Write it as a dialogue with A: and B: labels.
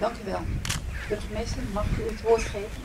A: Dank u wel. Burgemeester, mag ik u het woord geven?